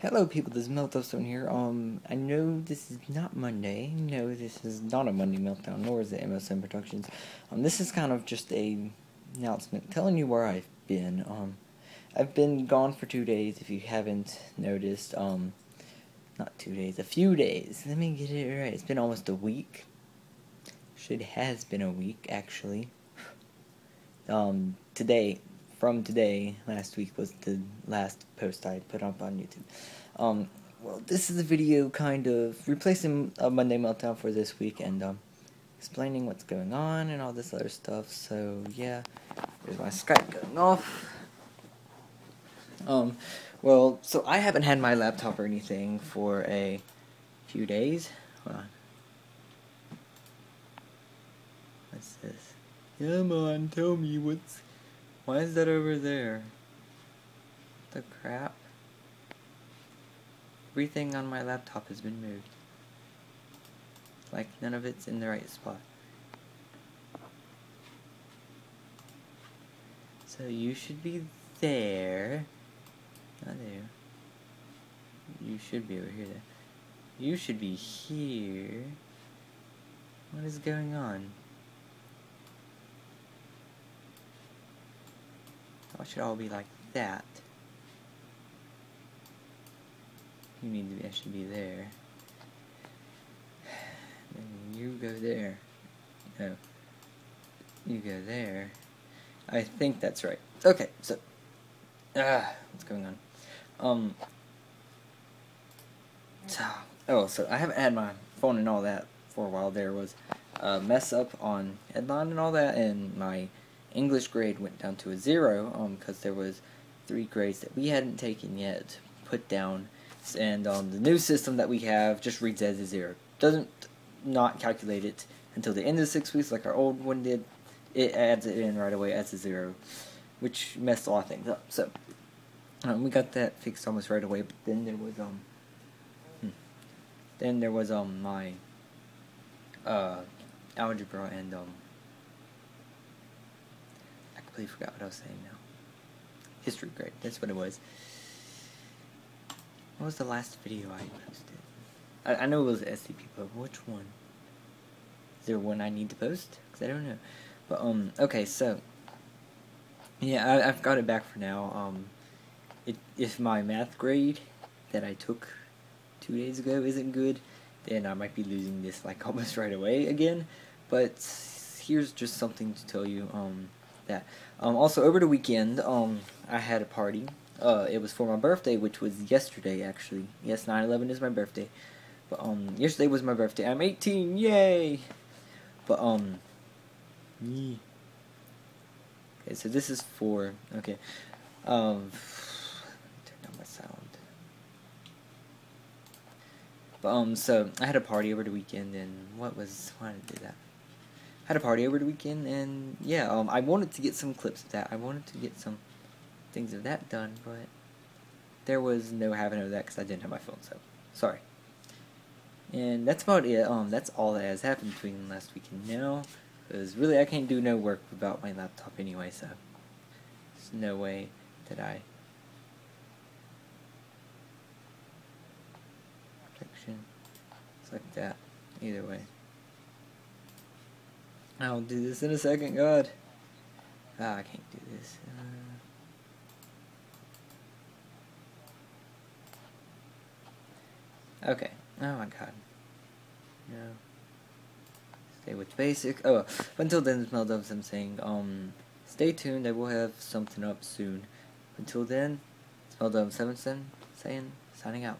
Hello people, this is Meltdown here. Um, I know this is not Monday. No, this is not a Monday Meltdown, nor is it MSM Productions. Um, this is kind of just a announcement telling you where I've been. Um, I've been gone for two days, if you haven't noticed. Um, not two days, a few days. Let me get it right. It's been almost a week. Should has been a week, actually. Um, today, from today, last week was the last post I put up on YouTube. Um, well, this is a video kind of replacing a Monday Meltdown for this week and um, explaining what's going on and all this other stuff. So yeah, there's my Skype going off. Um, well, so I haven't had my laptop or anything for a few days. Hold on. What's this? Come on, tell me what's why is that over there? The crap? Everything on my laptop has been moved. Like none of it's in the right spot. So you should be there. Not there. You should be over here. You should be here. What is going on? Why should all be like that? You need to be, I should be there. You go there. No. You go there. I think that's right. Okay, so ah, what's going on? Um so, oh, so I haven't had my phone and all that for a while. There was a mess up on headline and all that, and my English grade went down to a zero because um, there was three grades that we hadn't taken yet put down, and um, the new system that we have just reads as a zero. Doesn't not calculate it until the end of six weeks like our old one did. It adds it in right away as a zero, which messed a lot of things up. So um, we got that fixed almost right away. But then there was um, hmm, then there was um my uh algebra and um completely forgot what I was saying now. History grade, that's what it was. What was the last video I posted? I, I know it was SCP, but which one? Is there one I need to post? Because I don't know. But, um, okay, so. Yeah, I, have got it back for now. Um, it, if my math grade that I took two days ago isn't good, then I might be losing this, like, almost right away again. But here's just something to tell you. Um, that. Um, also, over the weekend, um, I had a party. Uh, it was for my birthday, which was yesterday, actually. Yes, 9-11 is my birthday. But, um, yesterday was my birthday. I'm 18, yay! But, um, yeah. Okay, so this is for, okay, um, turn down my sound. But, um, so, I had a party over the weekend, and what was, why did I do that? Had a party over the weekend, and yeah, um, I wanted to get some clips of that. I wanted to get some things of that done, but there was no having of that because I didn't have my phone, so sorry. And that's about it. Um, that's all that has happened between last week and now. Because really, I can't do no work without my laptop anyway, so there's no way that I. Protection. It's like that. Either way. I'll do this in a second, God. Ah, I can't do this. Uh... Okay. Oh my god. No. Stay with basic. Oh, until then, Smeldubs, I'm saying, um, stay tuned. I will have something up soon. Until then, Smeldubs Sevenson saying, signing out.